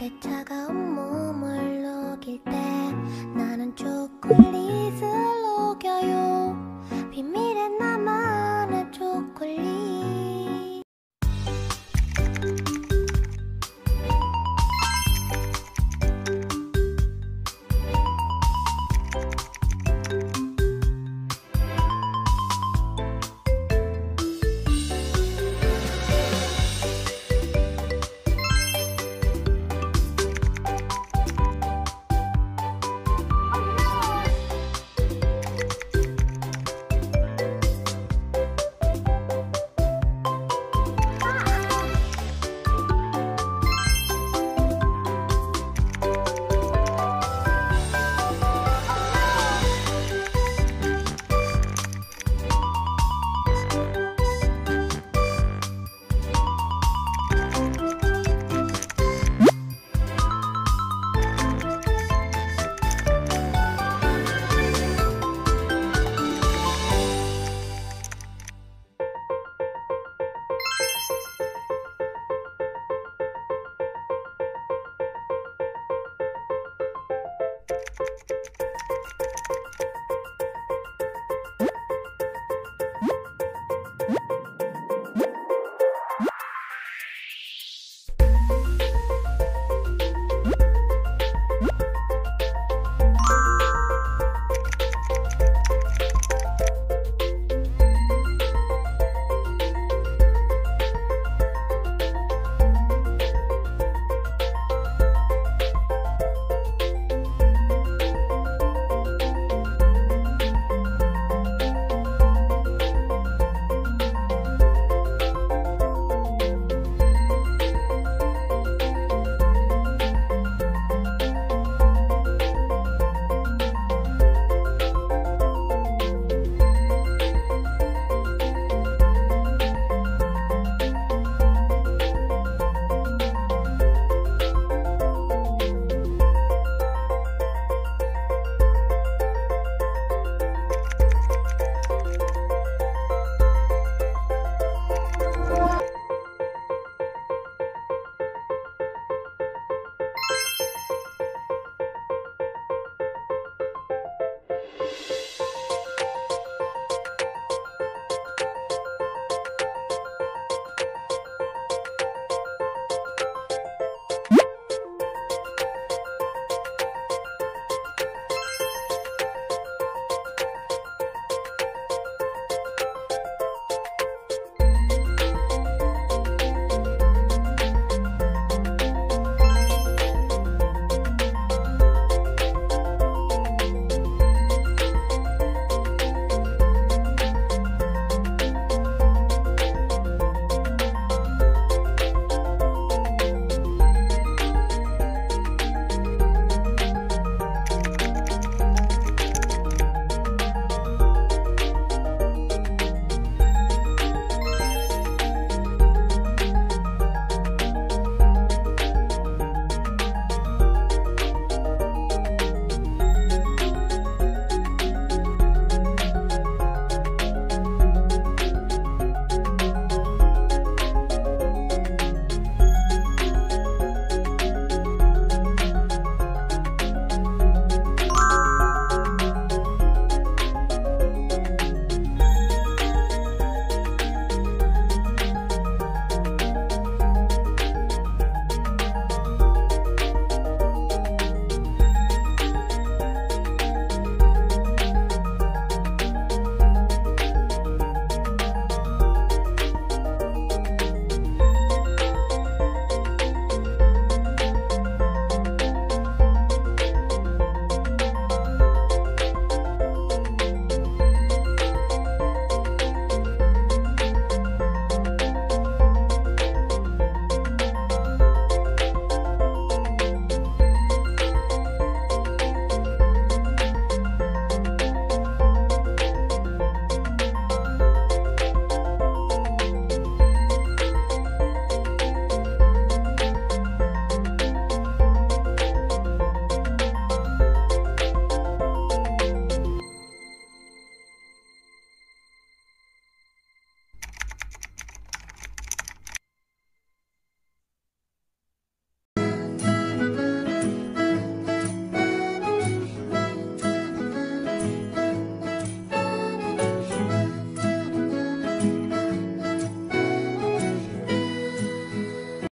내 차가운 몸을 녹일 때 나는 초콜릿을 녹여요. 비밀의 나